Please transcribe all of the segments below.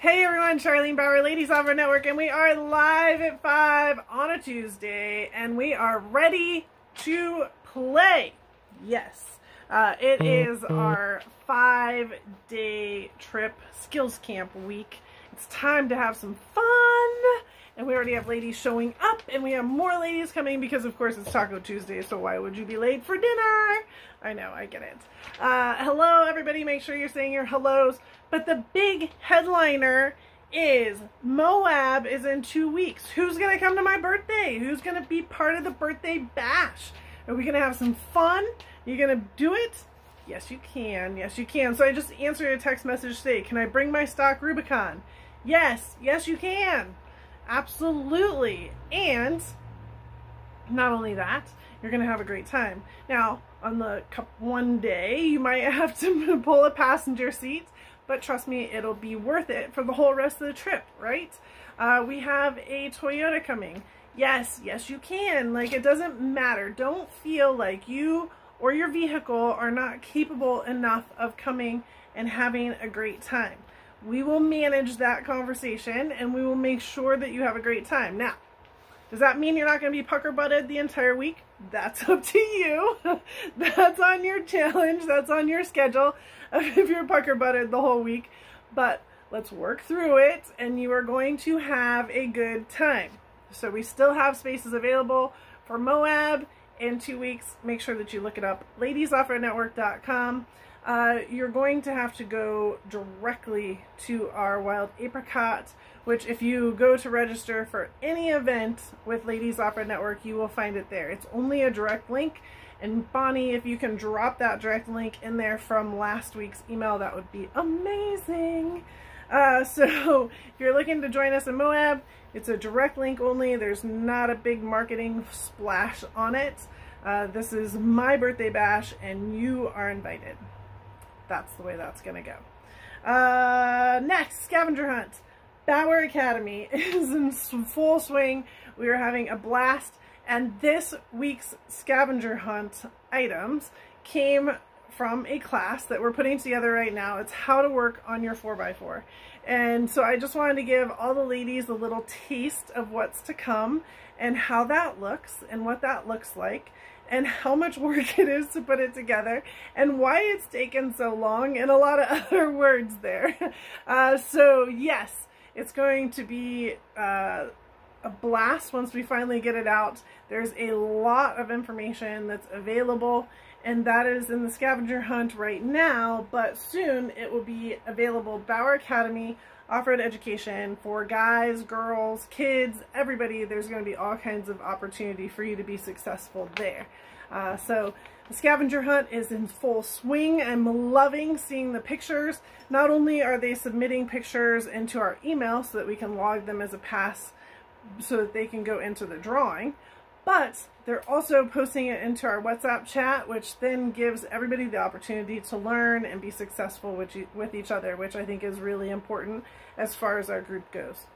Hey everyone, Charlene Bower, Ladies Off-Road Network, and we are live at 5 on a Tuesday, and we are ready to play. Yes, uh, it is our five day trip skills camp week. It's time to have some fun, and we already have ladies showing up, and we have more ladies coming because, of course, it's Taco Tuesday, so why would you be late for dinner? I know, I get it. Uh, hello, everybody. Make sure you're saying your hellos. But the big headliner is Moab is in two weeks. Who's going to come to my birthday? Who's going to be part of the birthday bash? Are we going to have some fun? You're going to do it? Yes, you can. Yes, you can. So I just answered a text message say, can I bring my stock Rubicon? Yes. Yes, you can. Absolutely. And not only that, you're going to have a great time. Now, on the one day, you might have to pull a passenger seat but trust me, it'll be worth it for the whole rest of the trip, right? Uh, we have a Toyota coming. Yes, yes you can. Like, it doesn't matter. Don't feel like you or your vehicle are not capable enough of coming and having a great time. We will manage that conversation and we will make sure that you have a great time. Now, does that mean you're not going to be pucker butted the entire week? That's up to you. That's on your challenge. That's on your schedule. if you're pucker butted the whole week. But let's work through it and you are going to have a good time. So we still have spaces available for Moab in two weeks. Make sure that you look it up. LadiesOffroadNetwork.com. Uh, you're going to have to go directly to our Wild Apricot, which if you go to register for any event with Ladies Off-Road Network, you will find it there. It's only a direct link and Bonnie, if you can drop that direct link in there from last week's email, that would be amazing. Uh, so if you're looking to join us in Moab, it's a direct link only. There's not a big marketing splash on it. Uh, this is my birthday bash and you are invited. That's the way that's going to go. Uh, next, scavenger hunt. Bower Academy is in full swing. We are having a blast. And this week's scavenger hunt items came from a class that we're putting together right now. It's how to work on your 4x4. And so I just wanted to give all the ladies a little taste of what's to come and how that looks and what that looks like and how much work it is to put it together and why it's taken so long and a lot of other words there. Uh, so yes, it's going to be uh, a blast once we finally get it out. There's a lot of information that's available and that is in the scavenger hunt right now, but soon it will be available Bower Academy off-road education for guys, girls, kids, everybody. There's going to be all kinds of opportunity for you to be successful there. Uh, so the scavenger hunt is in full swing. I'm loving seeing the pictures. Not only are they submitting pictures into our email so that we can log them as a pass so that they can go into the drawing. But they're also posting it into our WhatsApp chat, which then gives everybody the opportunity to learn and be successful with, with each other, which I think is really important as far as our group goes.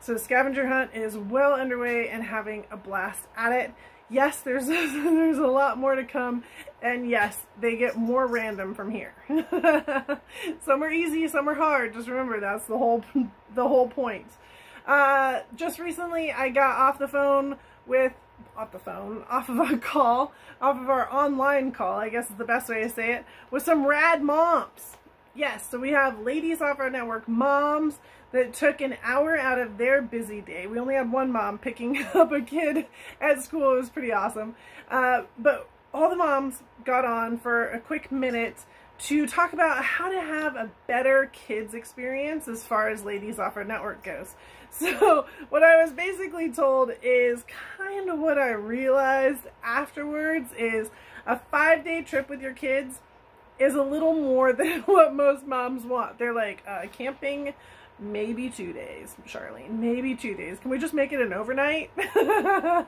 So scavenger hunt is well underway and having a blast at it. Yes, there's there's a lot more to come, and yes, they get more random from here. some are easy, some are hard. Just remember that's the whole the whole point. Uh, just recently, I got off the phone with, off the phone, off of a call, off of our online call, I guess is the best way to say it, with some rad moms. Yes, so we have Ladies Off-Road Network, moms that took an hour out of their busy day. We only had one mom picking up a kid at school. It was pretty awesome. Uh, but all the moms got on for a quick minute to talk about how to have a better kids experience as far as Ladies Off-Road Network goes. So what I was basically told is kind of what I realized afterwards is a five-day trip with your kids is a little more than what most moms want. They're like, uh, camping, maybe two days, Charlene, maybe two days. Can we just make it an overnight?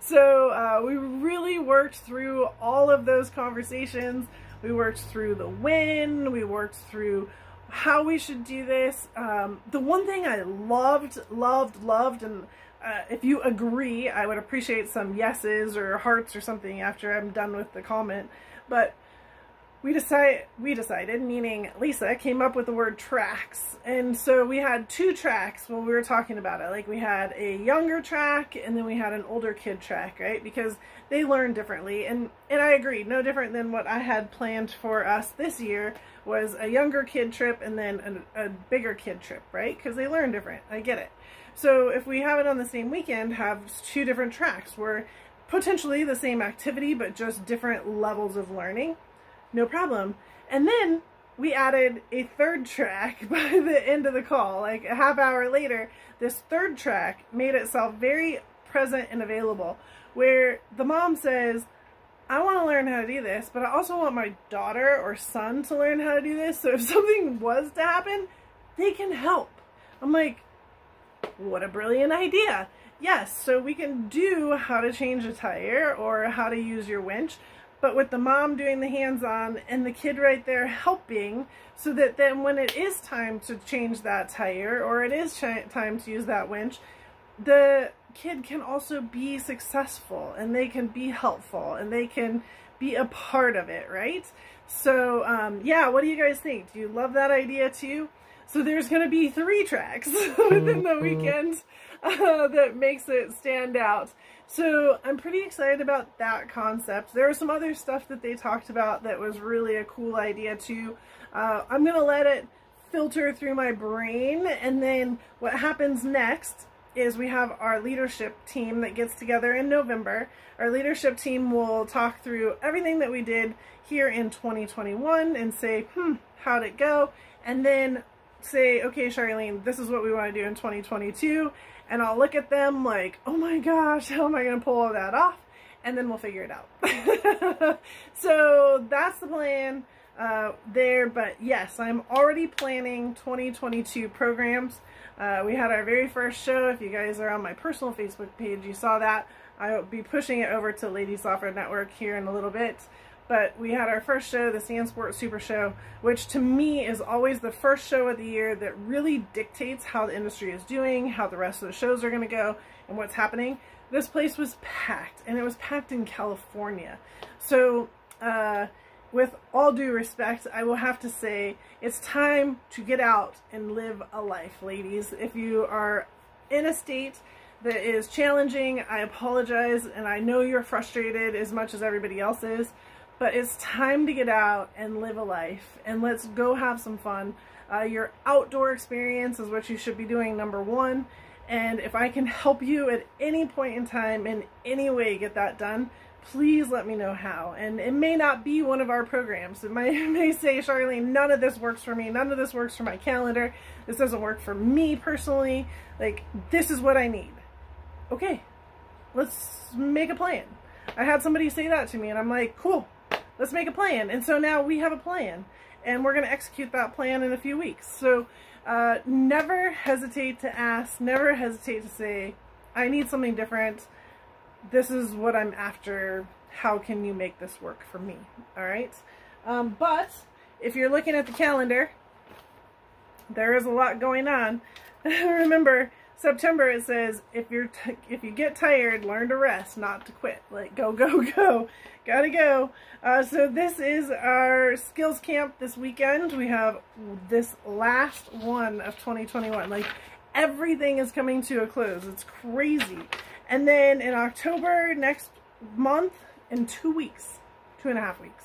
so uh, we really worked through all of those conversations we worked through the when, we worked through how we should do this. Um, the one thing I loved, loved, loved, and uh, if you agree, I would appreciate some yeses or hearts or something after I'm done with the comment. But we decide we decided, meaning Lisa came up with the word tracks. And so we had two tracks when we were talking about it. Like we had a younger track and then we had an older kid track, right? Because they learn differently. And and I agree, no different than what I had planned for us this year was a younger kid trip and then a, a bigger kid trip, right? Because they learn different. I get it. So if we have it on the same weekend, have two different tracks where potentially the same activity but just different levels of learning no problem. And then we added a third track by the end of the call. Like a half hour later, this third track made itself very present and available where the mom says, I want to learn how to do this, but I also want my daughter or son to learn how to do this. So if something was to happen, they can help. I'm like, what a brilliant idea. Yes, so we can do how to change a tire or how to use your winch, but with the mom doing the hands-on and the kid right there helping so that then when it is time to change that tire or it is time to use that winch, the kid can also be successful and they can be helpful and they can be a part of it, right? So, um, yeah, what do you guys think? Do you love that idea too? So there's going to be three tracks within the mm-hmm. weekend uh, that makes it stand out. So I'm pretty excited about that concept. There was some other stuff that they talked about that was really a cool idea too. Uh, I'm going to let it filter through my brain and then what happens next is we have our leadership team that gets together in November. Our leadership team will talk through everything that we did here in 2021 and say, hmm, how'd it go? And then say, okay, Charlene, this is what we want to do in 2022 and I'll look at them like, oh my gosh, how am I going to pull all that off? And then we'll figure it out. so that's the plan uh, there. But yes, I'm already planning 2022 programs. Uh, we had our very first show. If you guys are on my personal Facebook page, you saw that. I'll be pushing it over to Ladies Off-Road Network here in a little bit. But we had our first show, the Sand Sport Super Show, which to me is always the first show of the year that really dictates how the industry is doing, how the rest of the shows are going to go, and what's happening. This place was packed, and it was packed in California. So, uh, with all due respect, I will have to say it's time to get out and live a life, ladies. If you are in a state that is challenging, I apologize, and I know you're frustrated as much as everybody else is. But it's time to get out and live a life and let's go have some fun. Uh, your outdoor experience is what you should be doing, number one. And if I can help you at any point in time in any way get that done, please let me know how. And it may not be one of our programs. It might, it may say, Charlene, none of this works for me. None of this works for my calendar. This doesn't work for me personally. Like, this is what I need. Okay, let's make a plan. I had somebody say that to me and I'm like, cool, let's make a plan. And so now we have a plan and we're going to execute that plan in a few weeks. So uh, never hesitate to ask, never hesitate to say, I need something different. This is what I'm after. How can you make this work for me? All right. Um, but if you're looking at the calendar, there is a lot going on. Remember, September it says if you're if you get tired, learn to rest, not to quit. Like go go go, gotta go. Uh, so this is our skills camp this weekend. We have this last one of 2021. Like everything is coming to a close. It's crazy. And then in October next month, in two weeks, two and a half weeks,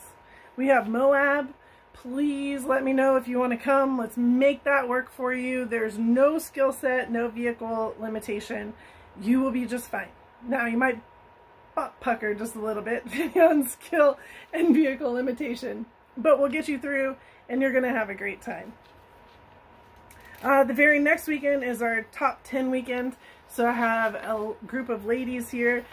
we have Moab please let me know if you want to come. Let's make that work for you. There's no skill set, no vehicle limitation. You will be just fine. Now, you might pucker just a little bit on skill and vehicle limitation, but we'll get you through and you're going to have a great time. Uh, the very next weekend is our top 10 weekend. So I have a group of ladies here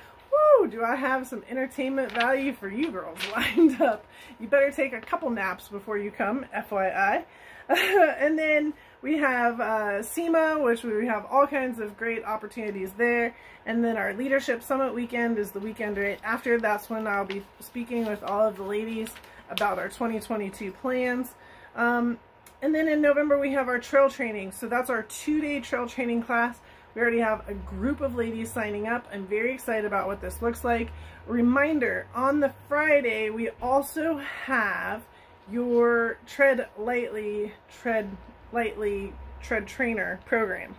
do I have some entertainment value for you girls lined up. You better take a couple naps before you come, FYI. and then we have uh, SEMA, which we have all kinds of great opportunities there. And then our Leadership Summit weekend is the weekend right after. That's when I'll be speaking with all of the ladies about our 2022 plans. Um, and then in November, we have our trail training. So that's our two-day trail training class. We already have a group of ladies signing up. I'm very excited about what this looks like. Reminder, on the Friday, we also have your tread lightly, tread lightly, tread trainer program.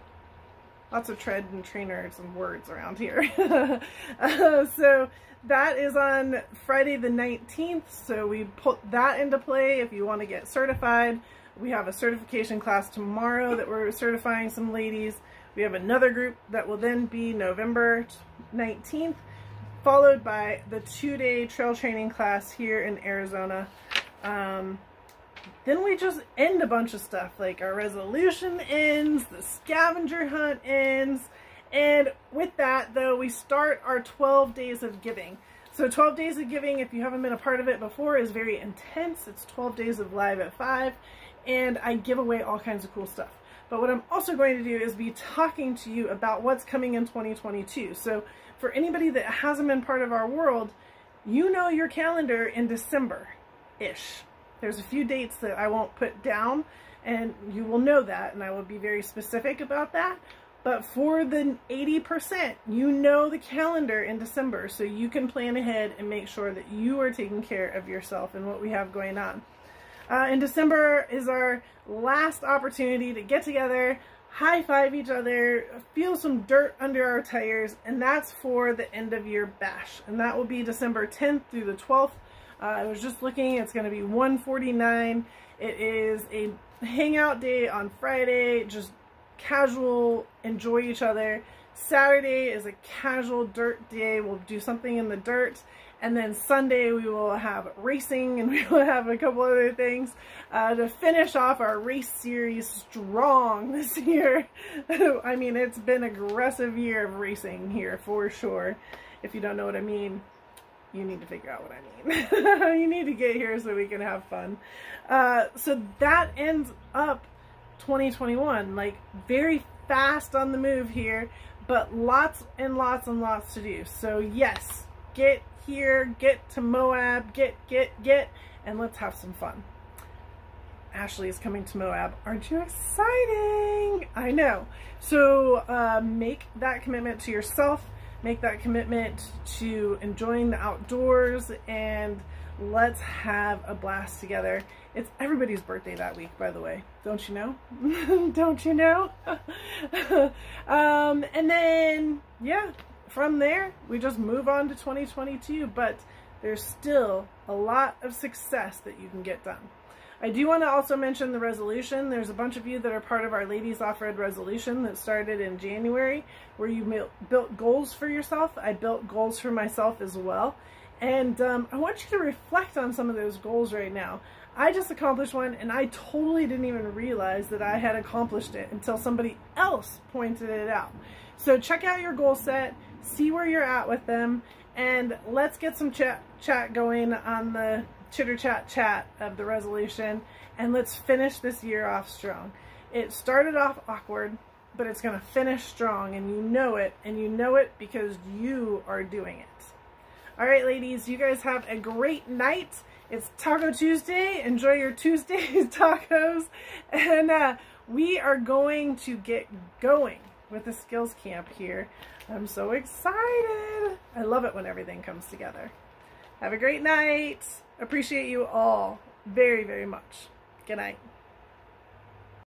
Lots of tread and trainers and words around here. uh, so that is on Friday the 19th. So we put that into play if you want to get certified. We have a certification class tomorrow that we're certifying some ladies. We have another group that will then be November 19th, followed by the two-day trail training class here in Arizona. Um, then we just end a bunch of stuff, like our resolution ends, the scavenger hunt ends, and with that, though, we start our 12 days of giving. So 12 days of giving, if you haven't been a part of it before, is very intense. It's 12 days of live at 5, and I give away all kinds of cool stuff. But what I'm also going to do is be talking to you about what's coming in 2022. So for anybody that hasn't been part of our world, you know your calendar in December-ish. There's a few dates that I won't put down, and you will know that, and I will be very specific about that. But for the 80%, you know the calendar in December, so you can plan ahead and make sure that you are taking care of yourself and what we have going on. Uh, in December is our last opportunity to get together, high five each other, feel some dirt under our tires, and that's for the end of year bash. And that will be December 10th through the 12th. Uh, I was just looking, it's going to be 149. It is a hangout day on Friday, just casual, enjoy each other. Saturday is a casual dirt day. We'll do something in the dirt. And then Sunday we will have racing and we will have a couple other things uh, to finish off our race series strong this year. I mean, it's been aggressive year of racing here for sure. If you don't know what I mean, you need to figure out what I mean. you need to get here so we can have fun. Uh, so that ends up 2021. Like very fast on the move here, but lots and lots and lots to do. So yes, get here, get to Moab, get, get, get, and let's have some fun. Ashley is coming to Moab. Aren't you exciting? I know. So uh, make that commitment to yourself. Make that commitment to enjoying the outdoors and let's have a blast together. It's everybody's birthday that week, by the way. Don't you know? Don't you know? um, and then, yeah, from there, we just move on to 2022, but there's still a lot of success that you can get done. I do want to also mention the resolution. There's a bunch of you that are part of our Ladies Off-Road resolution that started in January where you built goals for yourself. I built goals for myself as well. And um, I want you to reflect on some of those goals right now. I just accomplished one and I totally didn't even realize that I had accomplished it until somebody else pointed it out. So check out your goal set, see where you're at with them, and let's get some chat, chat going on the chitter chat chat of the resolution and let's finish this year off strong. It started off awkward, but it's going to finish strong and you know it and you know it because you are doing it. All right, ladies, you guys have a great night. It's Taco Tuesday. Enjoy your Tuesday's tacos. And uh, we are going to get going with the skills camp here. I'm so excited. I love it when everything comes together. Have a great night. Appreciate you all very, very much. Good night.